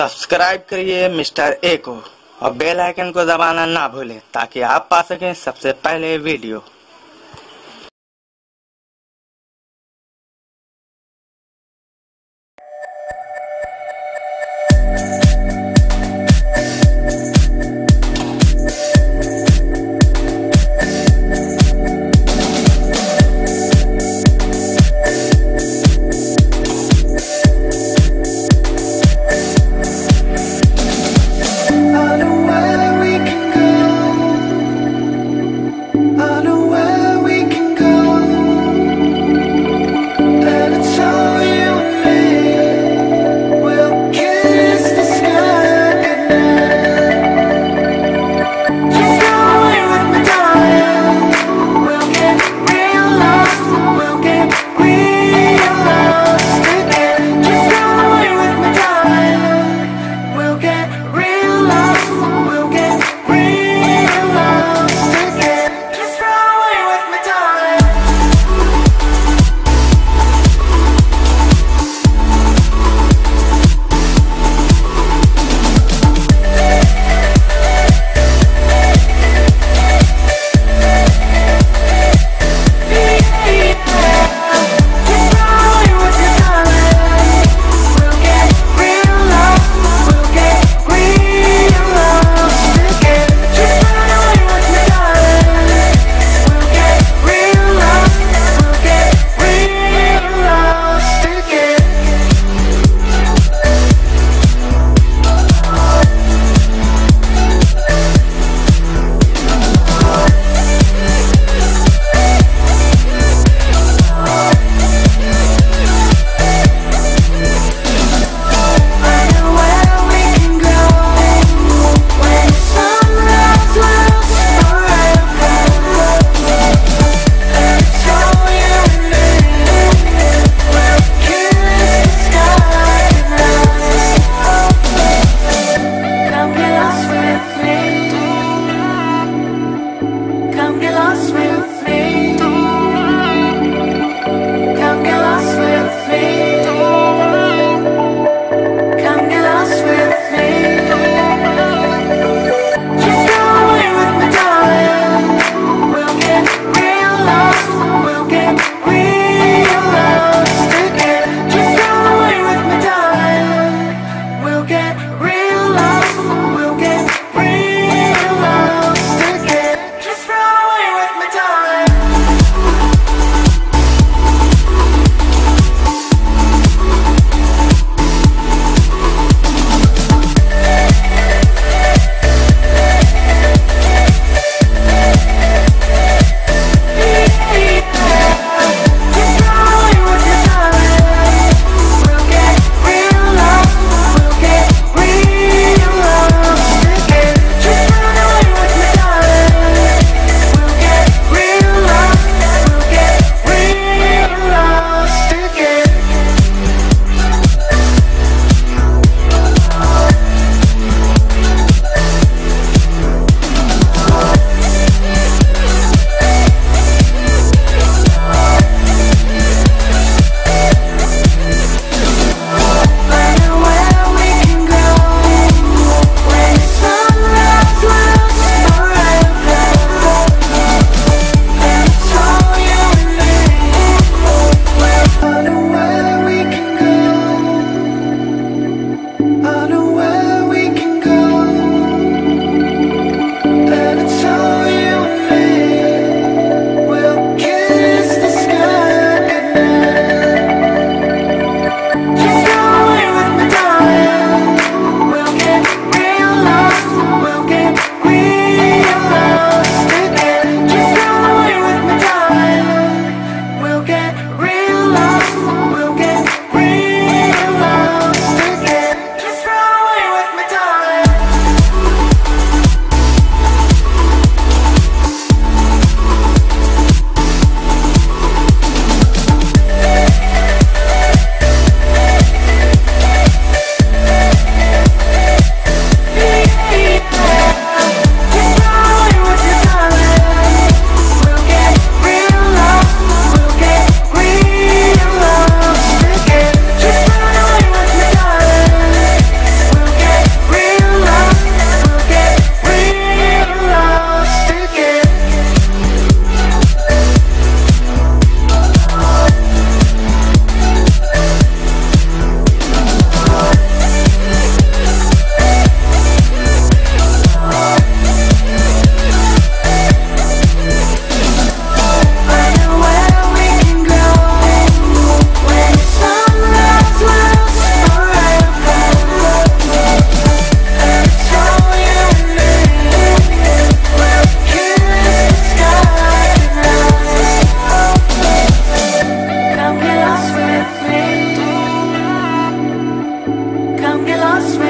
Subscribe करिए mister A को और बेल आइकन को दबाना ना भूलें, ताकि आप पा सकें सबसे पहले वीडियो। don't get lost